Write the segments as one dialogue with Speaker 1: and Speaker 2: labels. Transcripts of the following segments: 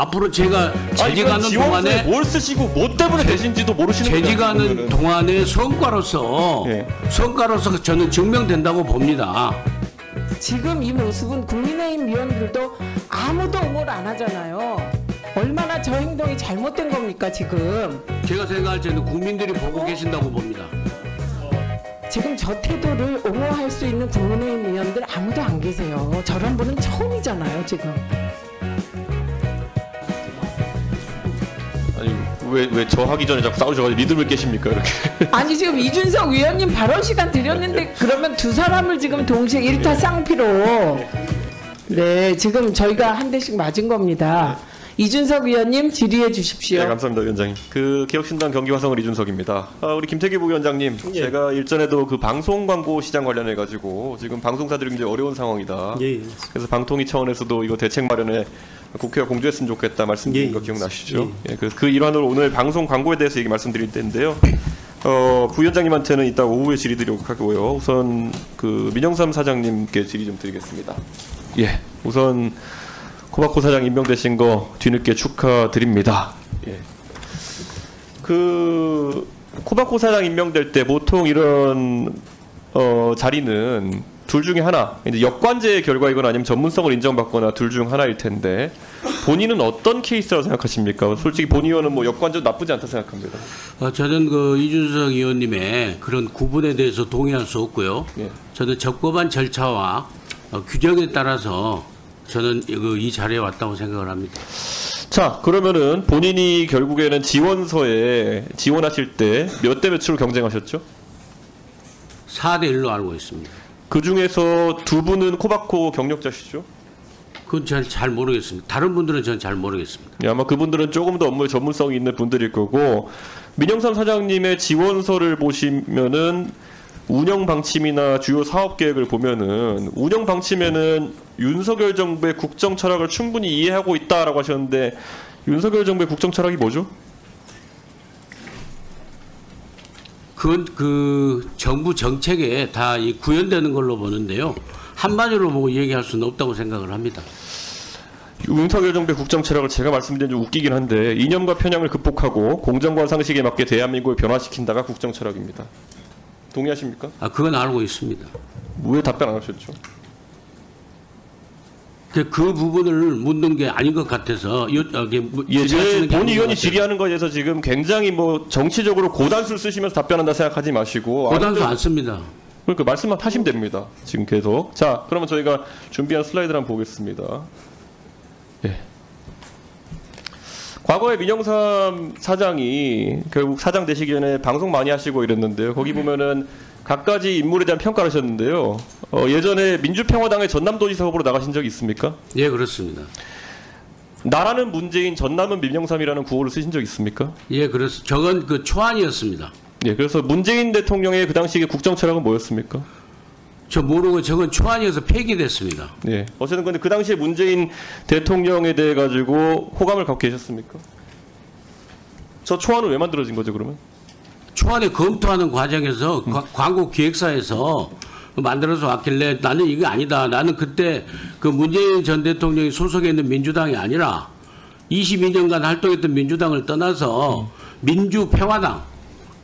Speaker 1: 앞으로 제가
Speaker 2: 아,
Speaker 1: 재직
Speaker 2: 이건
Speaker 1: 하는
Speaker 2: 지원서에
Speaker 1: 동안에
Speaker 2: 뭘 쓰시고 뭐 때문에 되신지도 모르시는
Speaker 1: 재직
Speaker 2: 거잖아요,
Speaker 1: 하는
Speaker 2: 그러면은.
Speaker 1: 동안에 성과로서
Speaker 2: 예.
Speaker 1: 성과로서 저는 증명된다고 봅니다.
Speaker 3: 지금 이 모습은 국민의힘 위원들도 아무도 옹호를 안 하잖아요. 얼마나 저 행동이 잘못된 겁니까 지금?
Speaker 1: 제가 생각할 때는 국민들이 보고 계신다고 봅니다.
Speaker 3: 지금 저 태도를 옹호할 수 있는 국민의힘 위원들 아무도 안 계세요. 저런 분은 처음이잖아요 지금.
Speaker 2: 왜 왜 저 하기 전에 자꾸 싸우셔가지고 믿음을 깨십니까 이렇게?
Speaker 3: 아니 지금 이준석 위원님 발언 시간 드렸는데 그러면 두 사람을 지금 동시에 일타 쌍피로. 네. 지금 저희가 한 대씩 맞은 겁니다. 이준석 위원님 질의해 주십시오.
Speaker 2: 네 감사합니다 위원장님. 그 개혁신당 경기 화성을 이준석입니다. 아, 우리 김태기 부위원장님 제가 일전에도 그 방송 광고 시장 관련해 가지고 지금 방송사들이 굉장히 어려운 상황이다.
Speaker 4: 예, 예.
Speaker 2: 그래서 방통위 차원에서도 이거 대책 마련에 국회가 공조했으면 좋겠다 말씀드린
Speaker 4: 예,
Speaker 2: 거
Speaker 4: 예.
Speaker 2: 기억나시죠? 예, 그, 그 일환으로 오늘 방송 광고에 대해서 얘기 말씀드릴 텐데요. 어, 부위원장님한테는 이따 오후에 질의 드리도록 하고요. 우선 그 민영삼 사장님께 질의 좀 드리겠습니다. 예, 우선 코바코 사장 임명되신 거 뒤늦게 축하드립니다. 예. 그 코바코 사장 임명될 때 보통 이런 어, 자리는 둘 중에 하나 이제 역관제의 결과이거나 아니면 전문성을 인정받거나 둘 중 하나일 텐데 본인은 어떤 케이스라고 생각하십니까? 솔직히 본 의원은 뭐 역관제 나쁘지 않다 생각합니다.
Speaker 1: 어, 저는 그 이준석 의원님의 그런 구분에 대해서 동의할 수 없고요.
Speaker 2: 예.
Speaker 1: 저는 적법한 절차와 어, 규정에 따라서 저는 그 이 자리에 왔다고 생각을 합니다.
Speaker 2: 자 그러면은 본인이 결국에는 지원서에 지원하실 때 몇 대 몇으로 경쟁하셨죠?
Speaker 1: 4대 1로 알고 있습니다.
Speaker 2: 그 중에서 두 분은 코바코 경력자시죠?
Speaker 1: 그건 잘, 잘 모르겠습니다. 다른 분들은 저는 잘 모르겠습니다.
Speaker 2: 예, 아마 그분들은 조금 더 업무에 전문성이 있는 분들일 거고 민영삼 사장님의 지원서를 보시면은 운영 방침이나 주요 사업 계획을 보면은 운영 방침에는 윤석열 정부의 국정 철학을 충분히 이해하고 있다라고 하셨는데 윤석열 정부의 국정 철학이 뭐죠?
Speaker 1: 그건 그 정부 정책에 다이 구현되는 걸로 보는데요. 한마디로 보고 얘기할 수는 없다고 생각을 합니다.
Speaker 2: 윤석열 정부의 국정 철학을 제가 말씀드린 좀 웃기긴 한데 이념과 편향을 극복하고 공정과 상식에 맞게 대한민국을 변화시킨다가 국정 철학입니다. 동의하십니까?
Speaker 1: 아, 그건 알고 있습니다.
Speaker 2: 왜 답변 안 하셨죠?
Speaker 1: 그, 그 부분을 묻는 게 아닌 것 같아서 요, 어, 이게 뭐
Speaker 2: 예,
Speaker 1: 질의하시는 제게 아닌 본것
Speaker 2: 의원이. 질의하는 거에 대해서 지금 굉장히 뭐 정치적으로 고단수를 쓰시면서 답변한다 생각하지 마시고
Speaker 1: 고단수 안 씁니다.
Speaker 2: 그러니까 말씀만 하시면 됩니다. 지금 계속. 자, 그러면 저희가 준비한 슬라이드를 한번 보겠습니다. 예. 과거에 민영삼 사장이 결국 사장 되시기 전에 방송 많이 하시고 이랬는데요. 거기 보면은 각가지 인물에 대한 평가를 하셨는데요. 어, 예전에 민주평화당의 전남도지사 후보로 나가신 적이 있습니까?
Speaker 1: 예, 그렇습니다.
Speaker 2: 나라는 문재인, 전남은 민영삼이라는 구호를 쓰신 적 있습니까?
Speaker 1: 예, 그래서 저건 그 초안이었습니다.
Speaker 2: 예, 그래서 문재인 대통령의 그 당시의 국정 철학은 뭐였습니까?
Speaker 1: 저 모르고 저건 초안이어서 폐기됐습니다.
Speaker 2: 예. 어쨌든 근데 그 당시에 문재인 대통령에 대해 가지고 호감을 갖고 계셨습니까? 저 초안은 왜 만들어진 거죠, 그러면?
Speaker 1: 초안에 검토하는 과정에서 과- 광고 기획사에서 만들어서 왔길래 나는 이게 아니다. 나는 그때 그 문재인 전 대통령이 소속해 있는 민주당이 아니라 22년간 활동했던 민주당을 떠나서 민주평화당,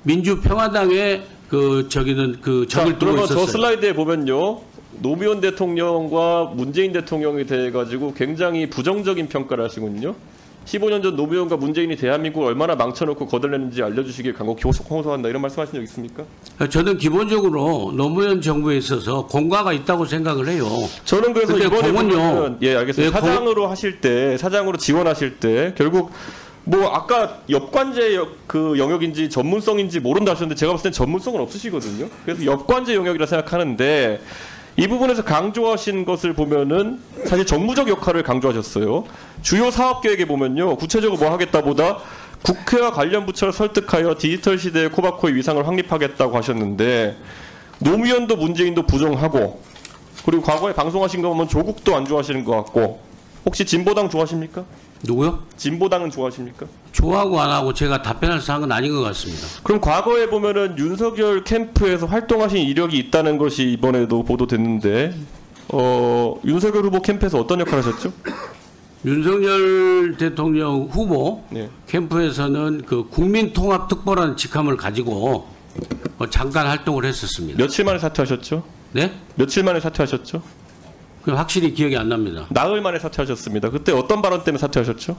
Speaker 1: 민주평화당의 그 저기는 그
Speaker 2: 자,
Speaker 1: 적을 두고
Speaker 2: 그러면 저
Speaker 1: 있었어요.
Speaker 2: 슬라이드에 보면요. 노무현 대통령과 문재인 대통령에 대해 가지고 굉장히 부정적인 평가를 하시군요. 15년 전 노무현과 문재인이 대한민국을 얼마나 망쳐놓고 거덜냈는지 알려주시길 간곡히 호소- 호소한다 이런 말씀하신 적 있습니까?
Speaker 1: 저는 기본적으로 노무현 정부에 있어서 공과가 있다고 생각을 해요.
Speaker 2: 저는 그래서 이번에
Speaker 1: 공은요.
Speaker 2: 예 알겠습니다.
Speaker 1: 예, 공-
Speaker 2: 사장으로 하실 때 사장으로 지원하실 때 결국 뭐 아까 역관제 역- 그 영역인지 전문성인지 모른다 하셨는데 제가 봤을 땐 전문성은 없으시거든요. 그래서 역관제 영역이라 생각하는데 이 부분에서 강조하신 것을 보면은 사실 정무적 역할을 강조하셨어요. 주요 사업 계획에 보면요. 구체적으로 뭐 하겠다보다 국회와 관련 부처를 설득하여 디지털 시대의 코바코의 위상을 확립하겠다고 하셨는데 노무현도 문재인도 부정하고 그리고 과거에 방송하신 거 보면 조국도 안 좋아하시는 것 같고 혹시 진보당 좋아하십니까?
Speaker 1: 누구요?
Speaker 2: 진보당은 좋아하십니까?
Speaker 1: 좋아하고 안 하고 제가 답변할 사항은 아닌 것 같습니다.
Speaker 2: 그럼 과거에 보면은 윤석열 캠프에서 활동하신 이력이 있다는 것이 이번에도 보도됐는데 어, 윤석열 후보 캠프에서 어떤 역할을 하셨죠?
Speaker 1: 윤석열 대통령 후보
Speaker 2: 네.
Speaker 1: 캠프에서는 그 국민통합특보라는 직함을 가지고 어, 잠깐 활동을 했었습니다.
Speaker 2: 며칠 만에 사퇴하셨죠?
Speaker 1: 네?
Speaker 2: 며칠 만에 사퇴하셨죠?
Speaker 1: 그 확실히 기억이 안 납니다.
Speaker 2: 나흘 만에 사퇴하셨습니다. 그때 어떤 발언 때문에 사퇴하셨죠?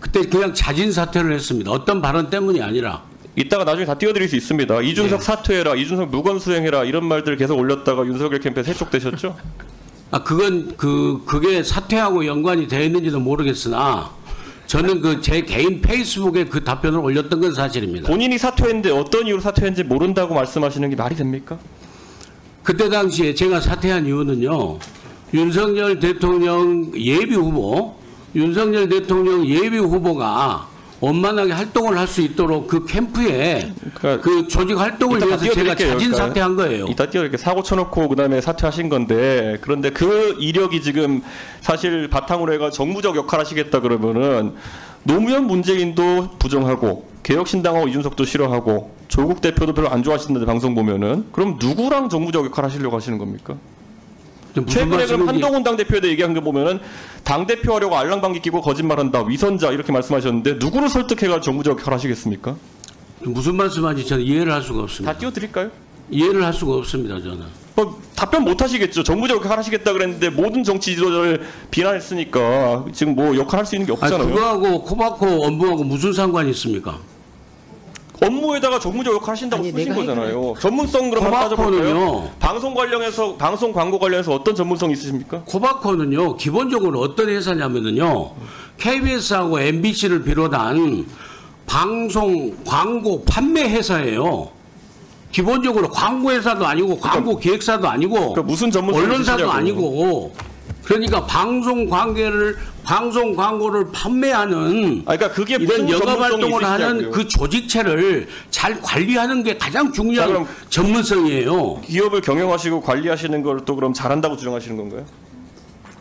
Speaker 1: 그때 그냥 자진 사퇴를 했습니다. 어떤 발언 때문이 아니라
Speaker 2: 이따가 나중에 다 띄워드릴 수 있습니다. 이준석
Speaker 1: 네.
Speaker 2: 사퇴해라, 이준석 무건 수행해라 이런 말들 계속 올렸다가 윤석열 캠프에서 해촉되셨죠?
Speaker 1: 아 그건 그 그게 사퇴하고 연관이 되어 있는지도 모르겠으나 저는 그 제 개인 페이스북에 그 답변을 올렸던 건 사실입니다.
Speaker 2: 본인이 사퇴했는데 어떤 이유로 사퇴했는지 모른다고 말씀하시는 게 말이 됩니까?
Speaker 1: 그때 당시에 제가 사퇴한 이유는요. 윤석열 대통령 예비 후보, 윤석열 대통령 예비 후보가 원만하게 활동을 할 수 있도록 그 캠프에
Speaker 2: 그러니까
Speaker 1: 그 조직 활동을 위해서 제가 자진. 사퇴한 거예요.
Speaker 2: 이따 띄워 이렇게 사고 쳐놓고 그다음에 사퇴하신 건데 그런데 그 이력이 지금 사실 바탕으로 해가 정무적 역할 하시겠다 그러면은 노무현 문재인도 부정하고 개혁신당하고 이준석도 싫어하고 조국 대표도 별로 안 좋아하시는데 방송 보면은 그럼 누구랑 정무적 역할 하시려고 하시는 겁니까? 최근에 그럼 한동훈 당 대표에 얘기한 거 보면은 당 대표 하려고 알랑방귀 끼고 거짓말한다 위선자 이렇게 말씀하셨는데 누구를 설득해가 정무적 역할 하시겠습니까?
Speaker 1: 무슨 말씀하는지 저는 이해를 할 수가 없습니다.
Speaker 2: 다 띄워드릴까요?
Speaker 1: 이해를 할 수가 없습니다. 저는.
Speaker 2: 뭐 답변 못 하시겠죠. 정부적 역할 하시겠다 그랬는데 모든 정치 지도자를 비난했으니까 지금 뭐 역할 할 수 있는 게
Speaker 1: 아니,
Speaker 2: 없잖아요.
Speaker 1: 그거하고 코바코 업무하고 무슨 상관이 있습니까?
Speaker 2: 업무에다가 정무적 역할 하신다고
Speaker 3: 아니,
Speaker 2: 쓰신 거잖아요. 전문성 그럼 따져볼까요?
Speaker 1: 코바코는요.
Speaker 2: 방송 관련해서 방송 광고 관련해서 어떤 전문성 있으십니까?
Speaker 1: 코바코는요 기본적으로 어떤 회사냐면은요 KBS하고 MBC를 비롯한 방송 광고 판매 회사예요. 기본적으로 광고 회사도 아니고 광고 기획사도 아니고
Speaker 2: 그러니까 무슨 전문성이
Speaker 1: 언론사도. 아니고 그러니까 방송 관계를 방송 광고를 판매하는
Speaker 2: 아, 그러니까 그게
Speaker 1: 이런 영업 활동을 하는. 그 조직체를 잘 관리하는 게 가장 중요한
Speaker 2: 자,
Speaker 1: 전문성이에요.
Speaker 2: 기업을 경영하시고 관리하시는 걸 또 그럼 잘한다고 주장하시는 건가요?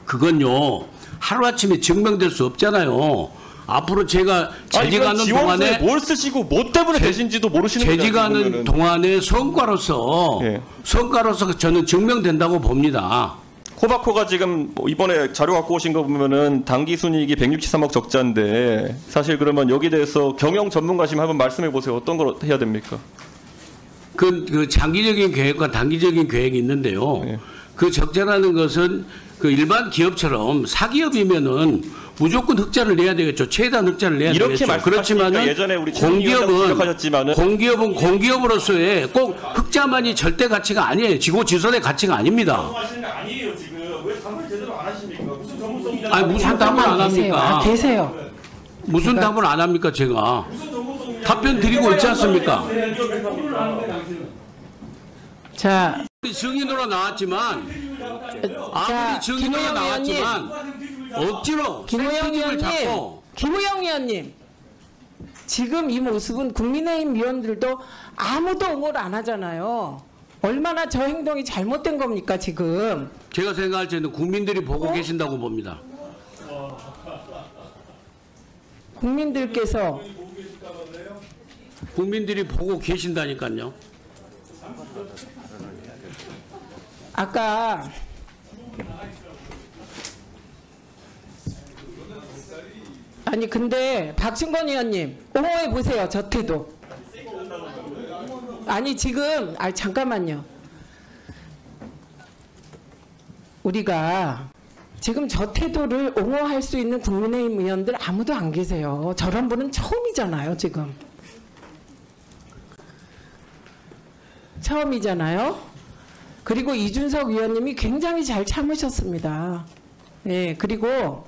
Speaker 1: 그건요 하루아침에 증명될 수 없잖아요. 앞으로 제가 재직하는 동안에
Speaker 2: 뭘 쓰시고 뭐 때문에 되신지도 모르시는 거잖아요.
Speaker 1: 재직하는. 동안의 성과로서
Speaker 2: 예.
Speaker 1: 성과로서 저는 증명된다고 봅니다.
Speaker 2: 코바코가 지금 뭐 이번에 자료 갖고 오신 거 보면은 당기 순이익이 163억 적자인데 사실 그러면 여기 대해서 경영 전문가시면 한번 말씀해 보세요. 어떤 걸 해야 됩니까?
Speaker 1: 그, 그 장기적인 계획과 단기적인 계획이 있는데요.
Speaker 2: 예.
Speaker 1: 그 적자라는 것은 그 일반 기업처럼 사기업이면은 무조건 흑자를 내야 되겠죠. 최대한 흑자를 내야
Speaker 2: 이렇게
Speaker 1: 되겠죠. 그렇지만은
Speaker 2: 예전에 우리
Speaker 1: 공기업은 공기업은 공기업으로서의 꼭 흑자만이 절대 가치가 아니에요. 지고지선의 가치가 아닙니다.
Speaker 2: 하시는 게 아니에요 지금 왜 답을 제대로 안 하십니까? 무슨 전문성이냐?
Speaker 1: 아니 무슨 답을 안
Speaker 3: 계세요. 아,
Speaker 1: 합니까?
Speaker 3: 계세요.
Speaker 1: 무슨 답을 안 합니까 제가? 답변 드리고 있지 않습니까?
Speaker 3: 자,
Speaker 1: 증인으로 나왔지만
Speaker 3: 자,
Speaker 1: 아무리 증인으로 나왔지만 억지로
Speaker 3: 김우영 의원님, 김우영 의원님, 지금 이 모습은 국민의힘 위원들도 아무도 옹호를 안 하잖아요. 얼마나 저 행동이 잘못된 겁니까 지금?
Speaker 1: 제가 생각할 때는 국민들이 보고 계신다고 봅니다.
Speaker 3: 국민들께서
Speaker 1: 국민들이 보고 계신다니까요.
Speaker 3: 아까 아니 근데 박충건 의원님 옹호해 보세요 저 태도. 아니 지금 아 잠깐만요. 우리가 지금 저 태도를 옹호할 수 있는 국민의힘 의원들 아무도 안 계세요. 저런 분은 처음이잖아요 지금. 처음이잖아요. 그리고 이준석 위원님이 굉장히 잘 참으셨습니다. 예, 그리고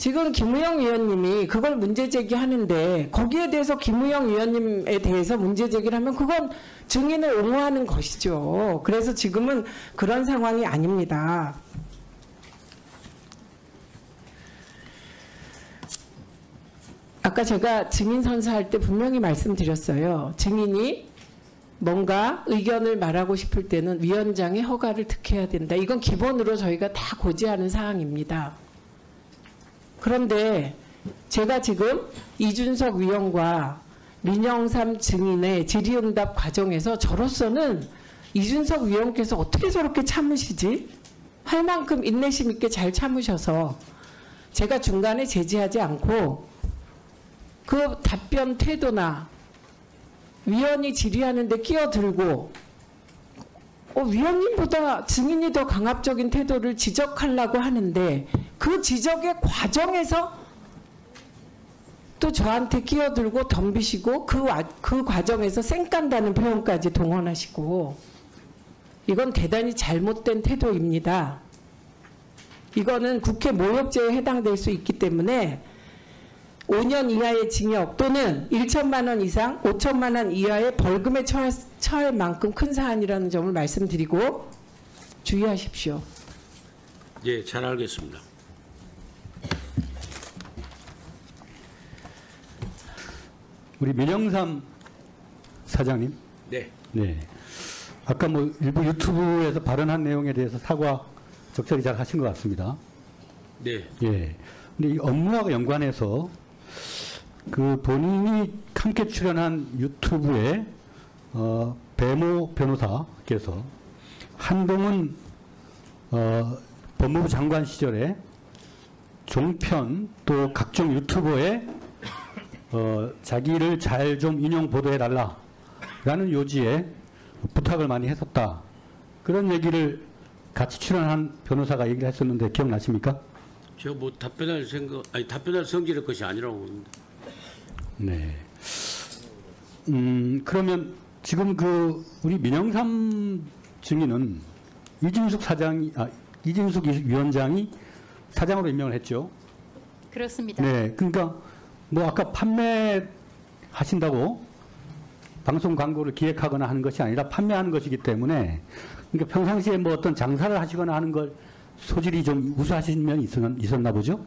Speaker 3: 지금 김우영 위원님이 그걸 문제 제기하는데 거기에 대해서 김우영 위원님에 대해서 문제 제기를 하면 그건 증인을 옹호하는 것이죠. 그래서 지금은 그런 상황이 아닙니다. 아까 제가 증인 선서할 때 분명히 말씀드렸어요. 증인이 뭔가 의견을 말하고 싶을 때는 위원장의 허가를 득해야 된다. 이건 기본으로 저희가 다 고지하는 사항입니다. 그런데 제가 지금 이준석 위원과 민영삼 증인의 질의응답 과정에서 저로서는 이준석 위원께서 어떻게 저렇게 참으시지? 할 만큼 인내심 있게 잘 참으셔서 제가 중간에 제지하지 않고 그 답변 태도나 위원이 질의하는데 끼어들고 어, 위원님보다 증인이 더 강압적인 태도를 지적하려고 하는데 그 지적의 과정에서 또 저한테 끼어들고 덤비시고 그, 와- 그 과정에서 쌩깐다는 표현까지 동원하시고 이건 대단히 잘못된 태도입니다. 이거는 국회 모욕죄에 해당될 수 있기 때문에 5년 이하의 징역 또는 1천만 원 이상 5천만 원 이하의 벌금에 처할, 처할 만큼 큰 사안이라는 점을 말씀드리고 주의하십시오.
Speaker 1: 예, 잘 알겠습니다.
Speaker 4: 우리 민영삼 사장님,
Speaker 1: 네.
Speaker 4: 네. 아까 뭐 일부 유튜브에서 발언한 내용에 대해서 사과 적절히 잘 하신 것 같습니다.
Speaker 1: 네.
Speaker 4: 예. 근데 이 업무와 연관해서 그 본인이 함께 출연한 유튜브에 어, 배모 변호사께서 한동훈 어, 법무부 장관 시절에 종편 또 각종 유튜버에 어, 자기를 잘 좀 인용 보도해 달라라는 요지에 부탁을 많이 했었다. 그런 얘기를 같이 출연한 변호사가 얘기를 했었는데 기억나십니까?
Speaker 1: 저뭐 답변할 생각, 아니 답변할 성질의 것이 아니라고 봅니다.
Speaker 4: 네. 음, 그러면 지금 그 우리 민영삼 증인은 이진숙 사장이 아 이진숙 위원장이 사장으로 임명을 했죠.
Speaker 5: 그렇습니다.
Speaker 4: 네. 그러니까 뭐 아까 판매 하신다고 방송 광고를 기획하거나 하는 것이 아니라 판매하는 것이기 때문에 그러니까 평상시에 뭐 어떤 장사를 하시거나 하는 걸 소질이 좀 우수하신 면이 있었나, 있었나 보죠?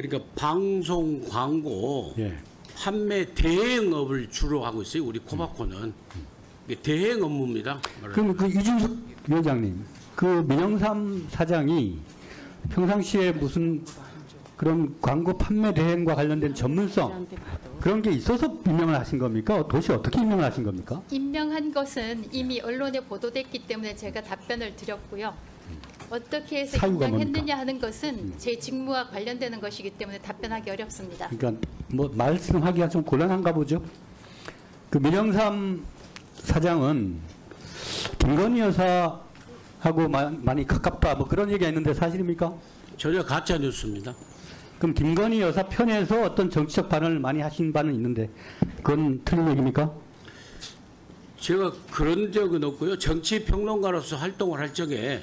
Speaker 1: 그러니까 방송 광고
Speaker 4: 예.
Speaker 1: 판매 대행업을 주로 하고 있어요. 우리 코바코는 이게 대행 업무입니다.
Speaker 4: 그럼 그 이준숙 위원장님, 그 민영삼 사장이 평상시에 무슨 그런 광고 판매 대행과 관련된 전문성 그런 게 있어서 임명을 하신 겁니까? 도대체 어떻게 임명을 하신 겁니까?
Speaker 5: 임명한 것은 이미 언론에 보도됐기 때문에 제가 답변을 드렸고요. 어떻게 해서 임명했느냐 하는 것은 제 직무와 관련되는 것이기 때문에 답변하기 어렵습니다.
Speaker 4: 그러니까 뭐 말씀하기가 좀 곤란한가 보죠. 그 민영삼 사장은 김건희 여사하고 마- 많이 가깝다 뭐 그런 얘기가 있는데 사실입니까?
Speaker 1: 전혀 가짜 뉴스입니다.
Speaker 4: 그럼 김건희 여사 편에서 어떤 정치적 발언을 많이 하신 바는 있는데 그건 틀린 얘기입니까?
Speaker 1: 제가 그런 적은 없고요. 정치 평론가로서 활동을 할 적에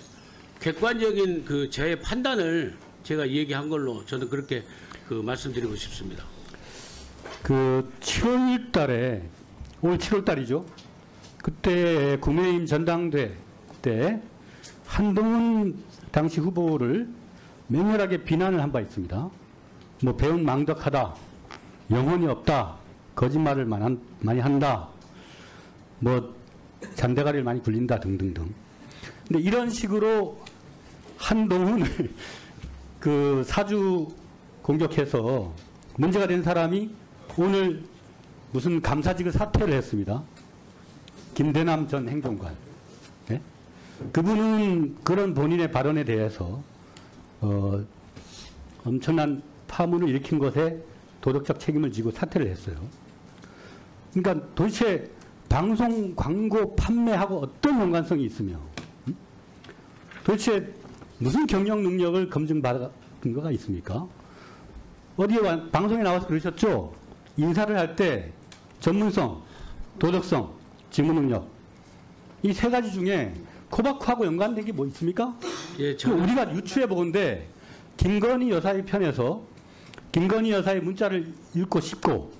Speaker 1: 객관적인 그 제 판단을 제가 얘기한 걸로 저는 그렇게 그 말씀드리고 싶습니다.
Speaker 4: 그 7월 달에 올 7월 달이죠. 그때 국민의힘 전당대 때 한동훈 당시 후보를 맹렬하게 비난을 한 바 있습니다. 뭐 배운 망덕하다, 영혼이 없다, 거짓말을 많이, 많이 한다, 뭐 잔대가리를 많이 굴린다 등등등. 근데 이런 식으로 한동훈을 그 사주 공격해서 문제가 된 사람이 오늘 무슨 감사직을 사퇴를 했습니다. 김대남 전 행정관. 네? 그분은 그런 본인의 발언에 대해서 어, 엄청난 파문을 일으킨 것에 도덕적 책임을 지고 사퇴를 했어요. 그러니까 도대체 방송 광고 판매하고 어떤 연관성이 있으며 음? 도대체 무슨 경영 능력을 검증받은 거가 있습니까? 어디에 와- 방송에 나와서 그러셨죠? 인사를 할 때 전문성, 도덕성, 직무 능력 이 세 가지 중에 코바코하고 연관된 게 뭐 있습니까?
Speaker 1: 예,
Speaker 4: 그
Speaker 1: 저는
Speaker 4: 우리가 유추해 보건데 김건희 여사의 편에서 김건희 여사의 문자를 읽고 싶고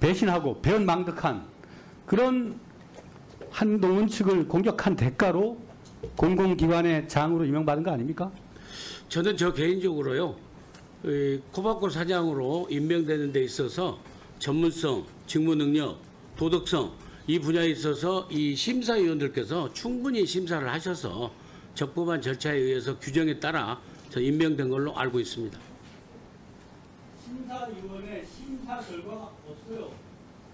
Speaker 4: 배신하고 배은망덕한 그런 한동훈 측을 공격한 대가로 공공기관의 장으로 임명받은 거 아닙니까?
Speaker 1: 저는 저 개인적으로요. 이 코바코 사장으로 임명되는 데 있어서 전문성, 직무 능력, 도덕성 이 분야에 있어서 이 심사위원들께서 충분히 심사를 하셔서 적법한 절차에 의해서 규정에 따라 저 임명된 걸로 알고 있습니다.
Speaker 4: 심사위원회 심사 결과가 없어요.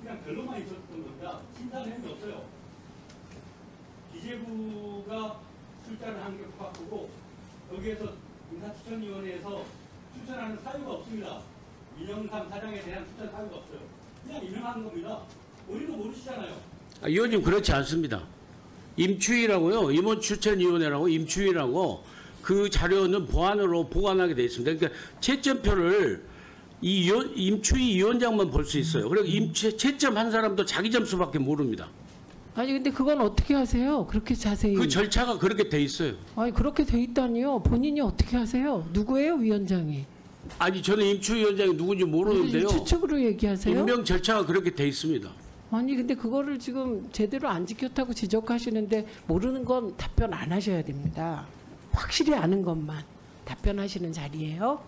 Speaker 4: 그냥 결론만 있었던 겁니다. 심사는 없어요. 기재부가 숫자를 하는 게 바꾸고 여기에서 인사추천위원회에서 추천하는 사유가 없습니다. 이영삼 사장에 대한 추천 사유가 없어요. 그냥 임명하는 겁니다. 우리도 모르시잖아요.
Speaker 1: 아, 의원님 그렇지 않습니다. 임추위라고요. 임원 추천위원회라고 임추위라고 그 자료는 보안으로 보관하게 돼 있습니다. 그러니까 채점표를 이 임추위 위원장만 볼 수 있어요. 그리고 임채 채점 한 사람도 자기 점수밖에 모릅니다.
Speaker 3: 아니 근데 그건 어떻게 하세요? 그렇게 자세히.
Speaker 1: 그 절차가 그렇게 돼 있어요.
Speaker 3: 아니 그렇게 돼 있다니요. 본인이 어떻게 하세요? 누구예요 위원장이?
Speaker 1: 아니 저는 임추위 위원장이 누군지 모르는데요.
Speaker 3: 추측으로 얘기하세요?
Speaker 1: 임명 절차가 그렇게 돼 있습니다.
Speaker 3: 아니 근데 그거를 지금 제대로 안 지켰다고 지적하시는데 모르는 건 답변 안 하셔야 됩니다. 확실히 아는 것만 답변하시는 자리예요.